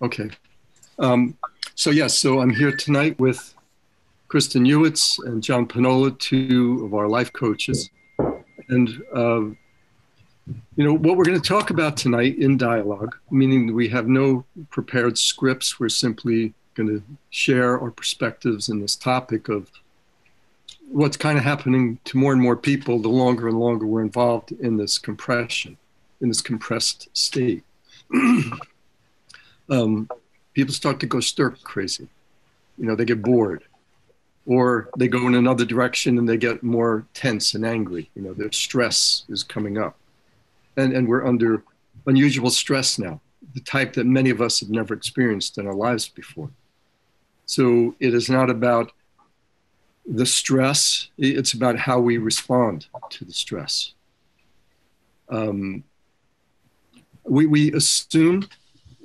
Okay. Um, so, yes, so I'm here tonight with Kristen Huetz and John Penola, two of our life coaches. And, uh, you know, what we're going to talk about tonight in dialogue, meaning we have no prepared scripts, we're simply going to share our perspectives in this topic of what's kind of happening to more and more people the longer and longer we're involved in this compression, in this compressed state. um, people start to go stir crazy. You know, they get bored, or they go in another direction and they get more tense and angry. You know, their stress is coming up, and and we're under unusual stress now, the type that many of us have never experienced in our lives before. So it is not about the stress; it's about how we respond to the stress. Um, we, we assume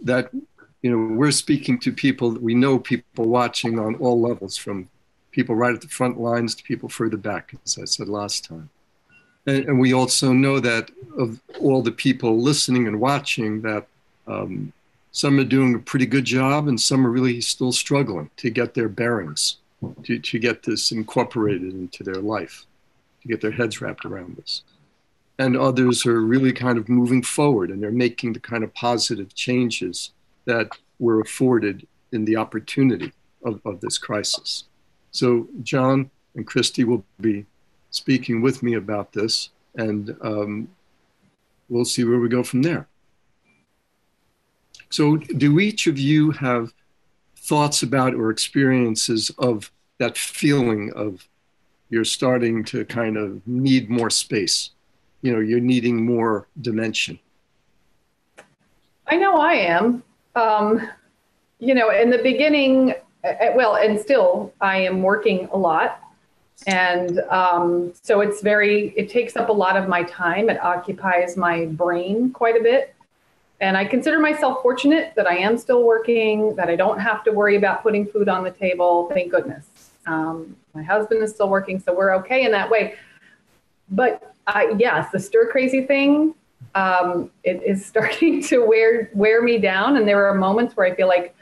that you know we're speaking to people we know people watching on all levels from people right at the front lines to people further back as i said last time. And, and we also know that of all the people listening and watching that um, some are doing a pretty good job and some are really still struggling to get their bearings to, to get this incorporated into their life to get their heads wrapped around this. And others are really kind of moving forward and they're making the kind of positive changes that were afforded in the opportunity of, of this crisis. So, John and Christy will be speaking with me about this, and um, we'll see where we go from there. So, do each of you have thoughts about or experiences of that feeling of you're starting to kind of need more space? You know, you're needing more dimension. I know I am. Um, you know, in the beginning, uh, uh, well, and still, I am working a lot. And um, so it's very, it takes up a lot of my time. It occupies my brain quite a bit. And I consider myself fortunate that I am still working, that I don't have to worry about putting food on the table. Thank goodness. Um, my husband is still working, so we're okay in that way. But I, yes, the stir crazy thing, um, it is starting to wear wear me down, and there are moments where I feel like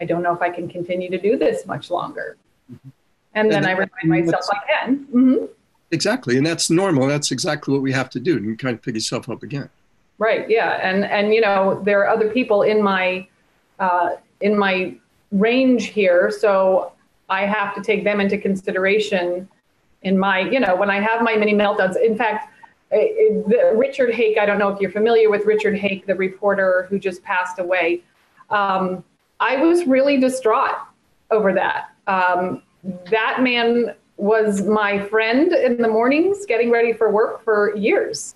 I don't know if I can continue to do this much longer. Mm-hmm. And then and I remind myself I can. Mm-hmm. Exactly, and that's normal. That's exactly what we have to do, and kind of pick yourself up again. Right. Yeah, and and you know there are other people in my uh, in my range here, so I have to take them into consideration in my you know when I have my mini meltdowns. In fact, the, Richard Hake, I don't know if you're familiar with Richard Hake, the reporter who just passed away. Um, I was really distraught over that. Um, that man was my friend in the mornings getting ready for work for years.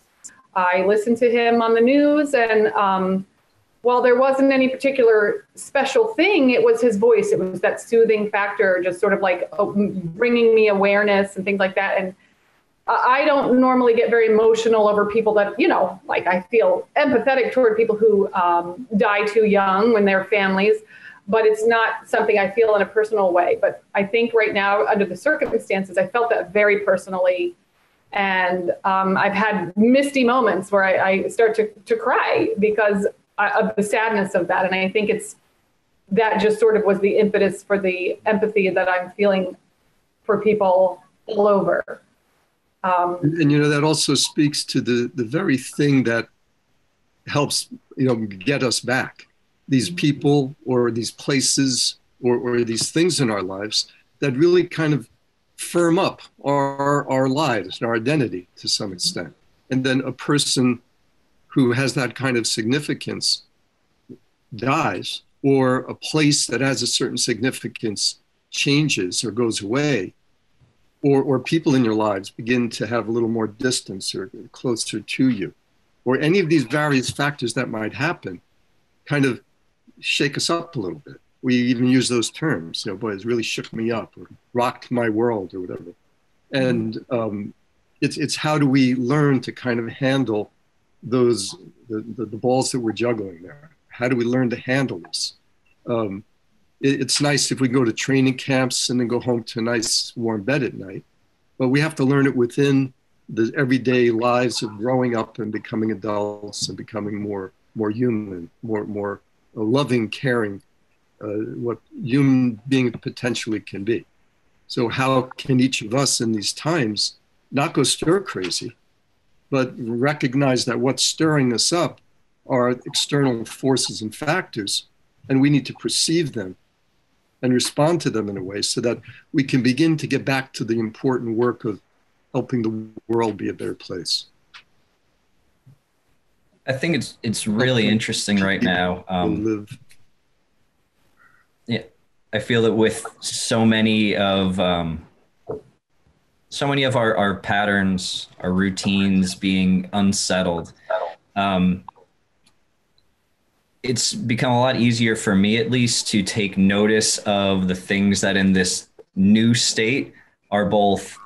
I listened to him on the news, and um, while there wasn't any particular special thing, it was his voice. It was that soothing factor, just sort of like oh, bringing me awareness and things like that. And I don't normally get very emotional over people that, you know, like I feel empathetic toward people who um, die too young when they're families, but it's not something I feel in a personal way. But I think right now, under the circumstances, I felt that very personally. And um, I've had misty moments where I, I start to, to cry because of the sadness of that. And I think it's that just sort of was the impetus for the empathy that I'm feeling for people all over. Um, and, and, you know that also speaks to the the very thing that helps you know get us back. These mm-hmm. people or these places or, or these things in our lives that really kind of firm up our our lives and our identity to some mm-hmm. extent. And then a person who has that kind of significance dies, or a place that has a certain significance changes or goes away or, or people in your lives begin to have a little more distance or closer to you, or any of these various factors that might happen, kind of shake us up a little bit. We even use those terms, you know, boy, it's really shook me up or rocked my world or whatever. And um, it's, it's how do we learn to kind of handle those, the, the, the, balls that we're juggling there? How do we learn to handle this? Um, it's nice if we go to training camps and then go home to a nice warm bed at night. But we have to learn it within the everyday lives of growing up and becoming adults and becoming more more human, more more loving, caring, uh, what human being potentially can be. So, how can each of us in these times not go stir crazy, but recognize that what's stirring us up are external forces and factors, and we need to perceive them and respond to them in a way so that we can begin to get back to the important work of helping the world be a better place. I think it's it's really interesting right now. Um, live. Yeah, I feel that with so many of um, so many of our, our patterns, our routines being unsettled, um, it's become a lot easier for me, at least, to take notice of the things that in this new state are both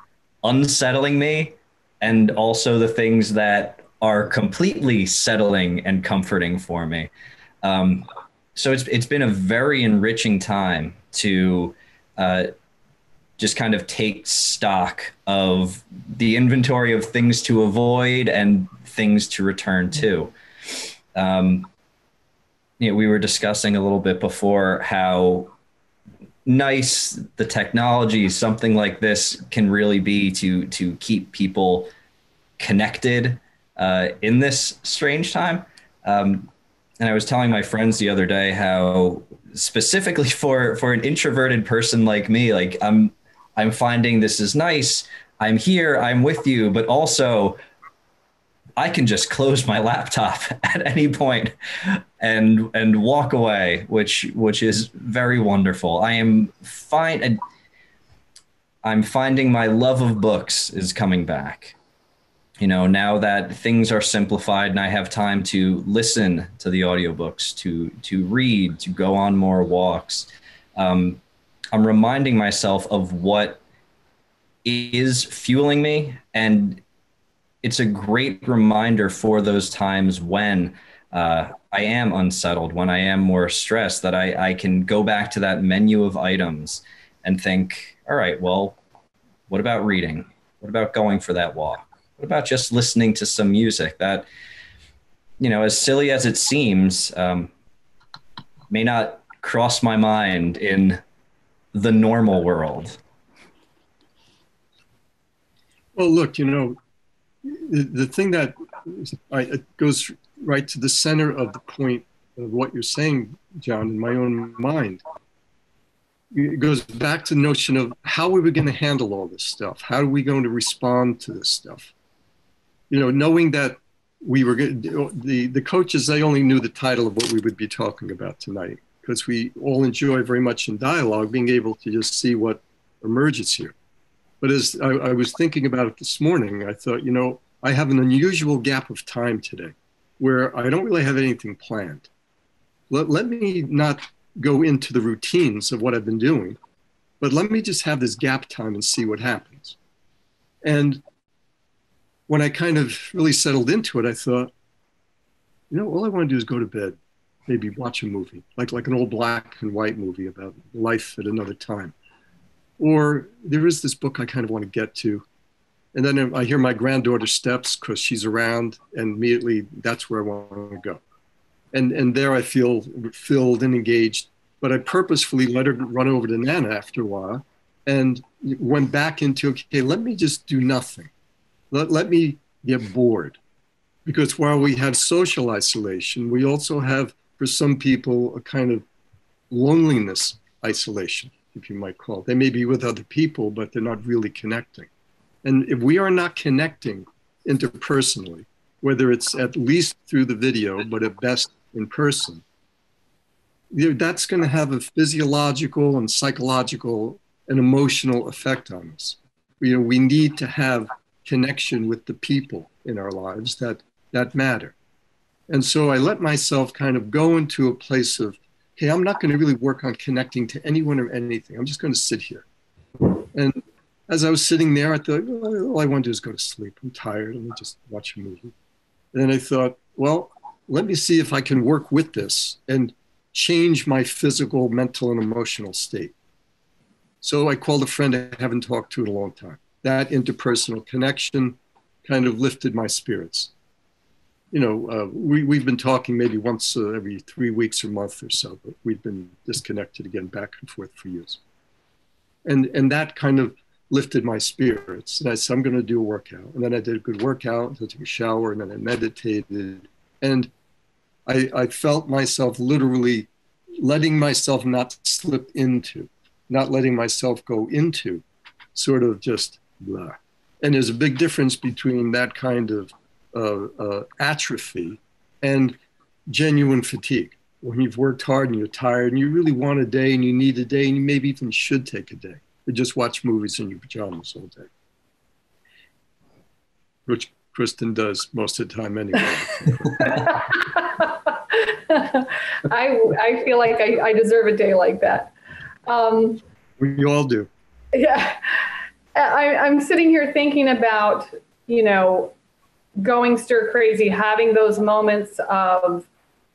unsettling me and also the things that are completely settling and comforting for me. Um, so it's it's been a very enriching time to uh, just kind of take stock of the inventory of things to avoid and things to return to. Um, you know, we were discussing a little bit before how nice the technology, something like this, can really be to to keep people connected uh, in this strange time. Um, and I was telling my friends the other day how specifically for for an introverted person like me, like I'm I'm finding this is nice. I'm here. I'm with you, but also I can just close my laptop at any point and and walk away, which which is very wonderful. I am fine. I'm finding my love of books is coming back you know now that things are simplified and i have time to listen to the audiobooks to to read to go on more walks um, i'm reminding myself of what is fueling me and it's a great reminder for those times when uh, i am unsettled when i am more stressed that I, I can go back to that menu of items and think all right well what about reading what about going for that walk what about just listening to some music that, you know, as silly as it seems, um, may not cross my mind in the normal world? Well, look, you know, the, thing that it goes right to the center of the point of what you're saying, John, in my own mind it goes back to the notion of how are we going to handle all this stuff? How are we going to respond to this stuff? you know, knowing that we were the the coaches, they only knew the title of what we would be talking about tonight because we all enjoy very much in dialogue being able to just see what emerges here. But as I, I was thinking about it this morning, I thought, you know, I have an unusual gap of time today where I don't really have anything planned. Let, let me not go into the routines of what I've been doing, but let me just have this gap time and see what happens. And when I kind of really settled into it, I thought, you know, all I want to do is go to bed, maybe watch a movie, like like an old black and white movie about life at another time. Or there is this book I kind of want to get to. And then I hear my granddaughter steps because she's around, and immediately that's where I want to go. And and there I feel filled and engaged. But I purposefully let her run over to Nana after a while and went back into okay, let me just do nothing let, let me get bored. Because while we have social isolation, we also have, for some people, a kind of loneliness isolation, if you might call it. They may be with other people, but they're not really connecting. And if we are not connecting interpersonally, whether it's at least through the video, but at best in person, that's going to have a physiological and psychological and emotional effect on us. You know, we need to have connection with the people in our lives that that matter. And so I let myself kind of go into a place of, hey, I'm not going to really work on connecting to anyone or anything. I'm just going to sit here. And as I was sitting there, I thought, well, all I want to do is go to sleep. I'm tired. Let me just watch a movie. And then I thought, well, let me see if I can work with this and change my physical, mental, and emotional state. So I called a friend I haven't talked to in a long time that interpersonal connection kind of lifted my spirits. You know, uh, we, we've been talking maybe once uh, every three weeks or month or so, but we've been disconnected again, back and forth for years. And, and that kind of lifted my spirits. And I said, I'm going to do a workout. And then I did a good workout, I took a shower, and then I meditated. And I, I felt myself literally letting myself not slip into, not letting myself go into sort of just blah. And there's a big difference between that kind of atrophy and genuine fatigue. When you've worked hard and you're tired and you really want a day and you need a day and you maybe even should take a day or just watch movies in your pajamas all day. Which Kristen does most of the time anyway. I, I feel like I, I deserve a day like that. Um, we all do. Yeah. I, I'm sitting here thinking about, you know, going stir crazy, having those moments of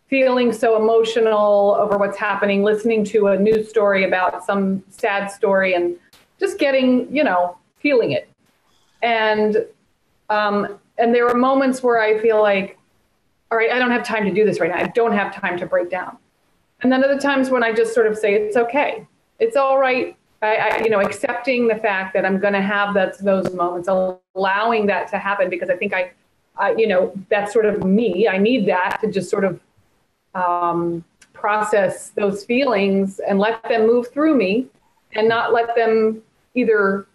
feeling so emotional over what's happening, listening to a news story about some sad story and just getting, you know, feeling it. And um, and there are moments where I feel like, all right, I don't have time to do this right now. I don't have time to break down. And then other times when I just sort of say, it's okay. It's all right. I, I you know, accepting the fact that I'm going to have that, those moments, allowing that to happen because I think I, I, you know, that's sort of me. I need that to just sort of um, process those feelings and let them move through me and not let them either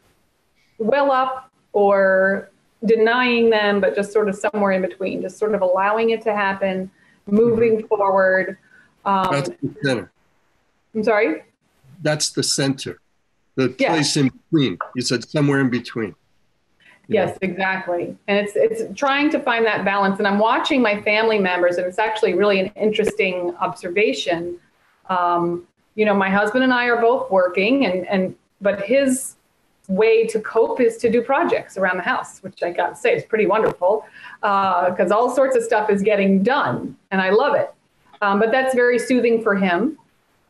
well up or denying them, but just sort of somewhere in between, just sort of allowing it to happen, moving mm-hmm. forward. Um, That's the center. I'm sorry? That's the center, the yeah. place in between. You said somewhere in between. Yes, exactly. And it's it's trying to find that balance. And I'm watching my family members, and it's actually really an interesting observation. Um, you know, my husband and I are both working, and and but his way to cope is to do projects around the house, which I got to say is pretty wonderful because uh, all sorts of stuff is getting done, and I love it. Um, but that's very soothing for him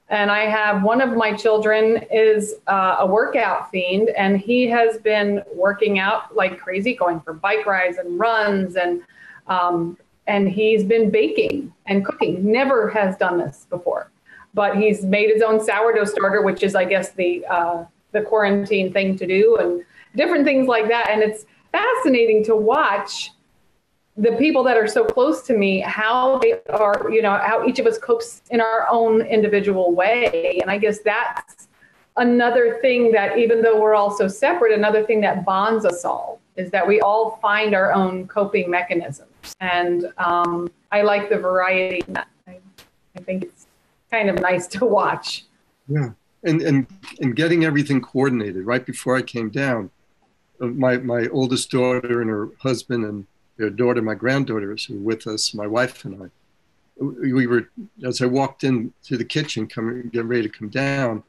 and I have one of my children is uh, a workout fiend, and he has been working out like crazy, going for bike rides and runs, and um, and he's been baking and cooking. Never has done this before, but he's made his own sourdough starter, which is, I guess, the uh, the quarantine thing to do, and different things like that. And it's fascinating to watch the people that are so close to me, how they are, you know, how each of us copes in our own individual way. And I guess that's another thing that, even though we're all so separate, another thing that bonds us all is that we all find our own coping mechanisms. And um, I like the variety. I, I think it's kind of nice to watch. Yeah. And, and, and getting everything coordinated right before I came down, uh, my, my oldest daughter and her husband and their daughter, my granddaughters who were with us, my wife and I. We were, as I walked into the kitchen, coming, getting ready to come down,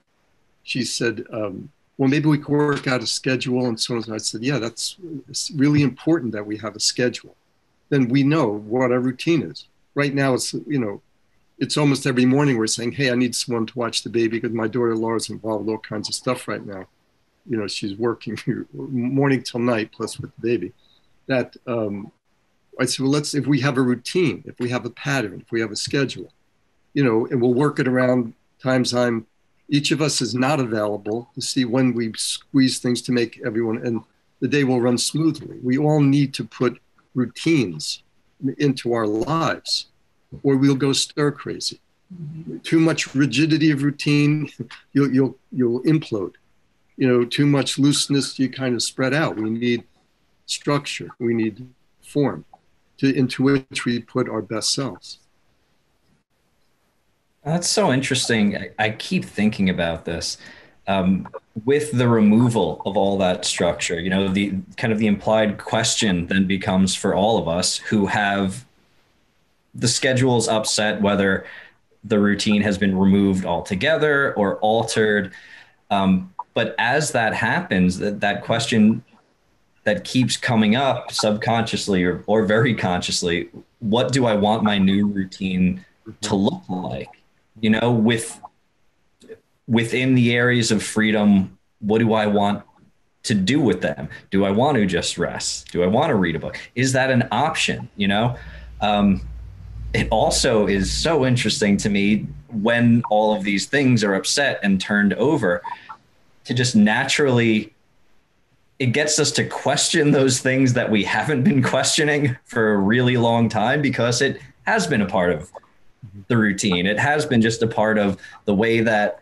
she said, um, well, maybe we could work out a schedule and so on. I said, yeah, that's it's really important that we have a schedule. Then we know what our routine is. Right now, it's, you know, it's almost every morning we're saying, hey, I need someone to watch the baby because my daughter Laura's involved with all kinds of stuff right now. You know, she's working morning till night plus with the baby. That um, I said, well, let's, if we have a routine, if we have a pattern, if we have a schedule, you know, and we'll work it around times I'm, each of us is not available to see when we squeeze things to make everyone, and the day will run smoothly. We all need to put routines into our lives or we'll go stir crazy. Mm-hmm. Too much rigidity of routine, you'll, you'll, you'll implode. You know, too much looseness, you kind of spread out. We need structure, we need form to, into which we put our best selves. That's so interesting. I, I keep thinking about this. Um, with the removal of all that structure, you know, the kind of the implied question then becomes for all of us who have the schedules upset, whether the routine has been removed altogether or altered. Um, but as that happens, that, that question that keeps coming up subconsciously or, or very consciously what do i want my new routine to look like? You know with within the areas of freedom what do i want to do with them? Do i want to just rest? Do i want to read a book? Is that an option you know? Um, it also is so interesting to me when all of these things are upset and turned over to just naturally it gets us to question those things that we haven't been questioning for a really long time because it has been a part of the routine. It has been just a part of the way that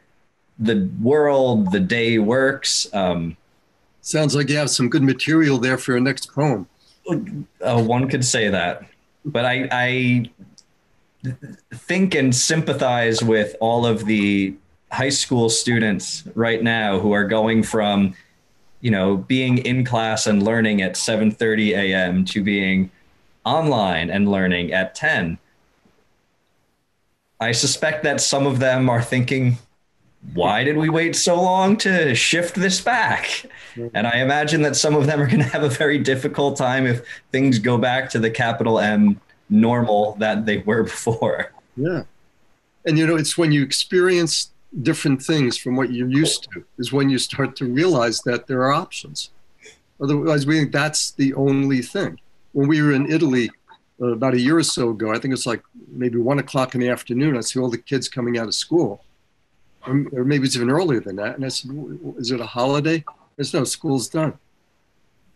the world, the day works. Um, Sounds like you have some good material there for your next poem. Uh, one could say that, but I, I think and sympathize with all of the high school students right now who are going from you know being in class and learning at 7:30 a.m. to being online and learning at 10 I suspect that some of them are thinking why did we wait so long to shift this back? Mm-hmm. And I imagine that some of them are going to have a very difficult time if things go back to the capital M normal that they were before. Yeah. And you know, it's when you experience different things from what you're used to, is when you start to realize that there are options. Otherwise, we think that's the only thing. When we were in Italy uh, about a year or so ago, I think it's like maybe one o'clock in the afternoon, I see all the kids coming out of school or, maybe it's even earlier than that. And I said, "Is it a holiday?" There's no school's done.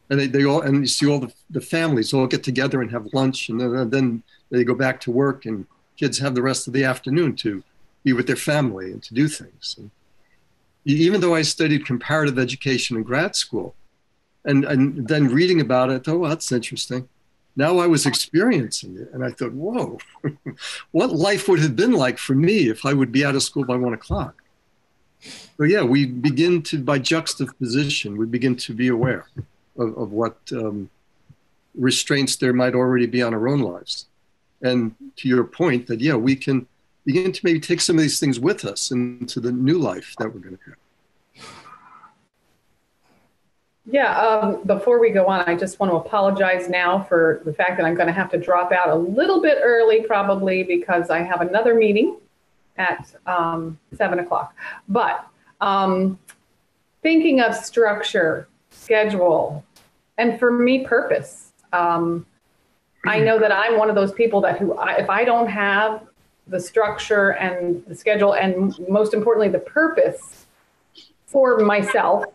And they, they all and you see all the, the families all get together and have lunch, and then, then they go back to work, and kids have the rest of the afternoon to be with their family and to do things. And even though I studied comparative education in grad school, and, and then reading about it, oh, that's interesting. Now I was experiencing it, and I thought, whoa, what life would have been like for me if I would be out of school by one o'clock? So yeah, we begin to, by juxtaposition, we begin to be aware of, of what um, restraints there might already be on our own lives. And to your point that, yeah, we can begin to maybe take some of these things with us into the new life that we're going to have. Yeah, um, before we go on, I just want to apologize now for the fact that I'm going to have to drop out a little bit early, probably because I have another meeting at um, seven o'clock. But um, thinking of structure, schedule, and for me, purpose. Um, I know that I'm one of those people that who, I, if I don't have the structure and the schedule, and most importantly, the purpose for myself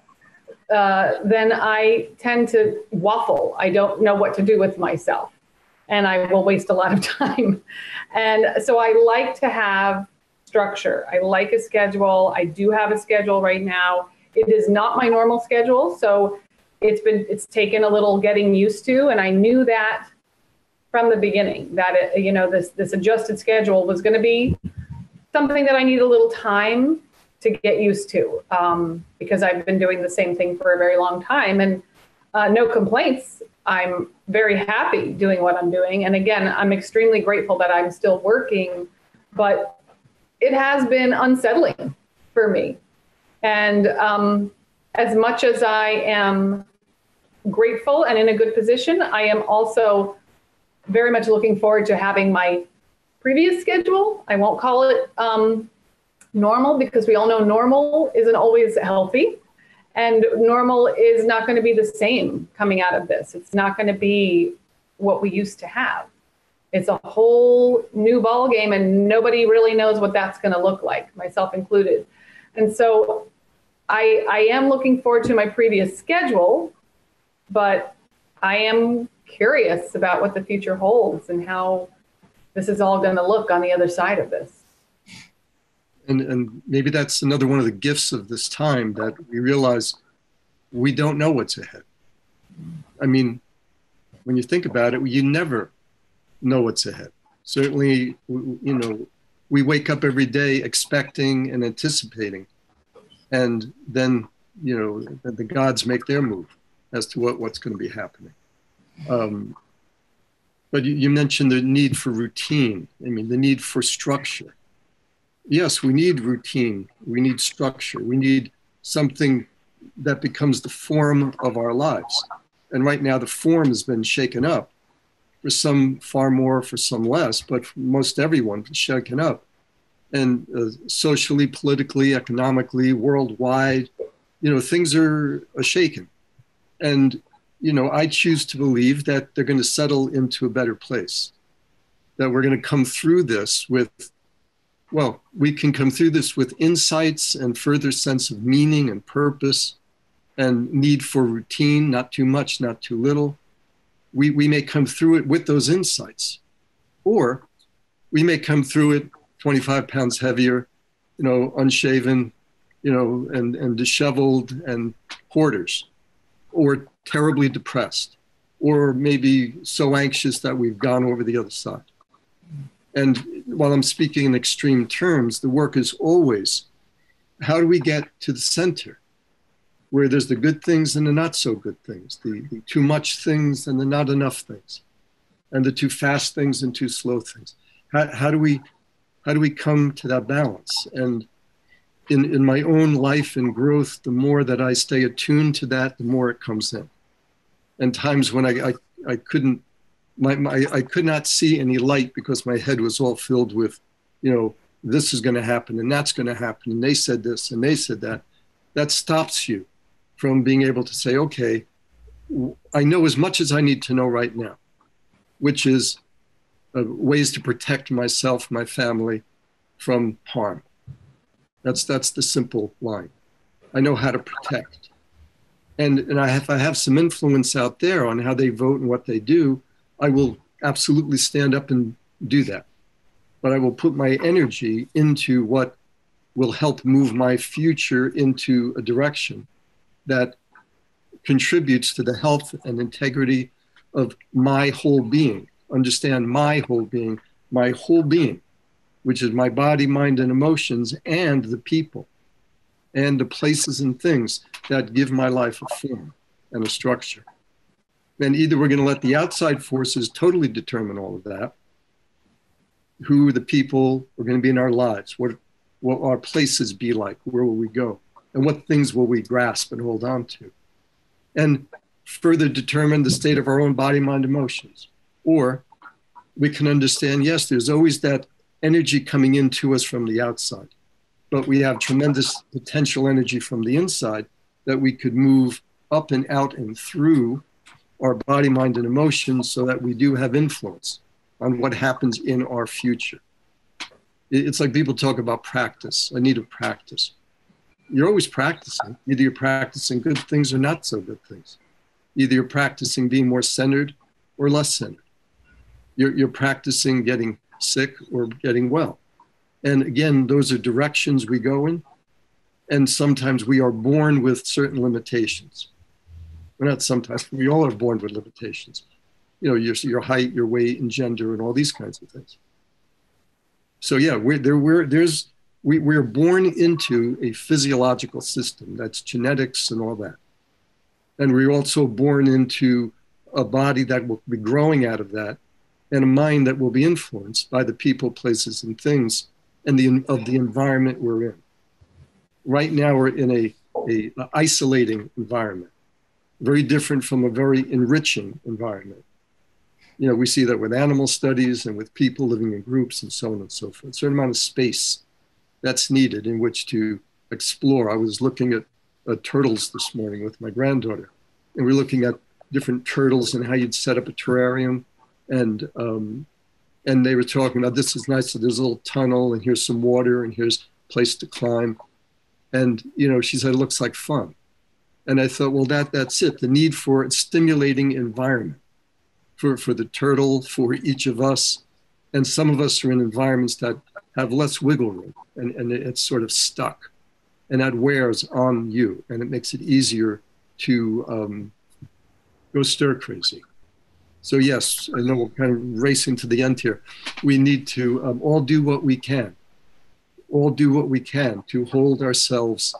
uh, then I tend to waffle. I don't know what to do with myself and I will waste a lot of time. And so I like to have structure. I like a schedule. I do have a schedule right now. It is not my normal schedule, so it's been it's taken a little getting used to and I knew that from the beginning that it, you know this this adjusted schedule was going to be something that I need a little time to get used to um, because I've been doing the same thing for a very long time and uh, no complaints. I'm very happy doing what I'm doing. And again, I'm extremely grateful that I'm still working, but it has been unsettling for me. And um, as much as I am grateful and in a good position, I am also very much looking forward to having my previous schedule. I won't call it um, normal because we all know normal isn't always healthy. And normal is not going to be the same coming out of this. It's not going to be what we used to have. It's a whole new ball game, and nobody really knows what that's going to look like, myself included. And so, I I am looking forward to my previous schedule, but I am curious about what the future holds and how this is all going to look on the other side of this. And and maybe that's another one of the gifts of this time that we realize we don't know what's ahead. I mean when you think about it you never know what's ahead. Certainly you know we wake up every day expecting and anticipating and then you know the gods make their move as to what, what's going to be happening um, but you, you mentioned the need for routine i mean the need for structure yes, we need routine, we need structure, we need something that becomes the form of our lives. And right now, the form has been shaken up. For some, far more, for some less, but most everyone, shaken up. And uh, socially, politically, economically, worldwide, you know, things are, are shaken. And, you know, I choose to believe that they're going to settle into a better place. that we're going to come through this with, well, we can come through this with insights and further sense of meaning and purpose and need for routine, not too much, not too little. We, we may come through it with those insights. Or we may come through it 25 pounds heavier, you know, unshaven, you know, and, and disheveled and hoarders, or terribly depressed, or maybe so anxious that we've gone over the other side. And while I'm speaking in extreme terms, the work is always how do we get to the center where there's the good things and the not so good things, the, the too much things and the not enough things, and the too fast things and too slow things. How, how do we how do we come to that balance? And in, in my own life and growth, the more that I stay attuned to that, the more it comes in. And times when I, I, I couldn't my, my I could not see any light because my head was all filled with, you know, this is going to happen and that's going to happen and they said this and they said that. That stops you from being able to say, okay, I know as much as I need to know right now, which is uh, ways to protect myself, my family from harm. That's that's the simple line. I know how to protect, and and I if I have some influence out there on how they vote and what they do, I will absolutely stand up and do that. But I will put my energy into what will help move my future into a direction that contributes to the health and integrity of my whole being. Understand my whole being, my whole being, which is my body, mind, and emotions, and the people, and the places and things that give my life a form and a structure. And either we're going to let the outside forces totally determine all of that, who the people are going to be in our lives, what will our places be like, where will we go, and what things will we grasp and hold on to, and further determine the state of our own body, mind, emotions. Or we can understand, yes, there's always that energy coming into us from the outside, but we have tremendous potential energy from the inside that we could move up and out and through our body, mind, and emotions so that we do have influence on what happens in our future. It's like people talk about practice. I need to practice. You're always practicing. Either you're practicing good things or not so good things. Either you're practicing being more centered or less centered. You're, you're practicing getting sick or getting well. And again, those are directions we go in. And sometimes we are born with certain limitations well, not sometimes, we all are born with limitations. You know, your, your height, your weight, and gender, and all these kinds of things. So yeah, we're, there, we're, there's, we, we're born into a physiological system that's genetics and all that. And we're also born into a body that will be growing out of that and a mind that will be influenced by the people, places, and things and the, of the environment we're in. Right now, we're in a, a, isolating environment very different from a very enriching environment. You know, we see that with animal studies and with people living in groups and so on and so forth. A certain amount of space that's needed in which to explore. I was looking at uh, turtles this morning with my granddaughter, and we are looking at different turtles and how you'd set up a terrarium, and um, and they were talking about this is nice. So there's a little tunnel, and here's some water, and here's place to climb, and you know, she said it looks like fun. And I thought, well, that that's it. The need for a stimulating environment for, for the turtle, for each of us. And some of us are in environments that have less wiggle room and, and it's sort of stuck. And that wears on you and it makes it easier to um, go stir crazy. So, yes, I know we're kind of racing to the end here. We need to um, all do what we can, all do what we can to hold ourselves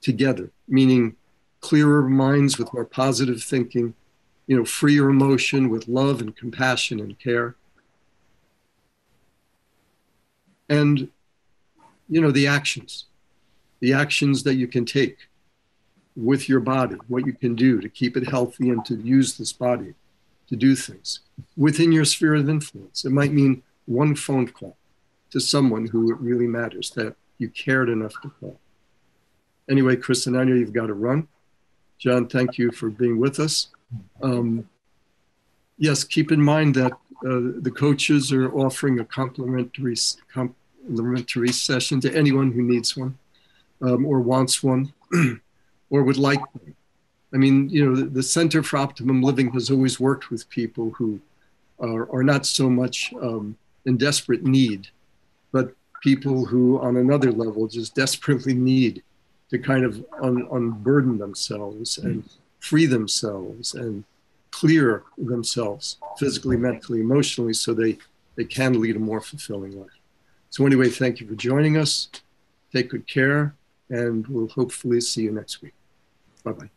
together, meaning clearer minds with more positive thinking, you know, freer emotion with love and compassion and care. And, you know, the actions, the actions that you can take with your body, what you can do to keep it healthy and to use this body to do things within your sphere of influence. It might mean one phone call to someone who it really matters that you cared enough to call. Anyway, Kristen, I know you've got to run. John, thank you for being with us. Um, yes, keep in mind that uh, the coaches are offering a complimentary complimentary session to anyone who needs one um, or wants one or would like one. I mean, you know, the, the, Center for Optimum Living has always worked with people who are, are not so much um, in desperate need, but people who, on another level, just desperately need to kind of un- unburden themselves and mm-hmm. free themselves and clear themselves physically, mentally, emotionally, so they, they can lead a more fulfilling life. So, anyway, thank you for joining us. Take good care, and we'll hopefully see you next week. Bye bye.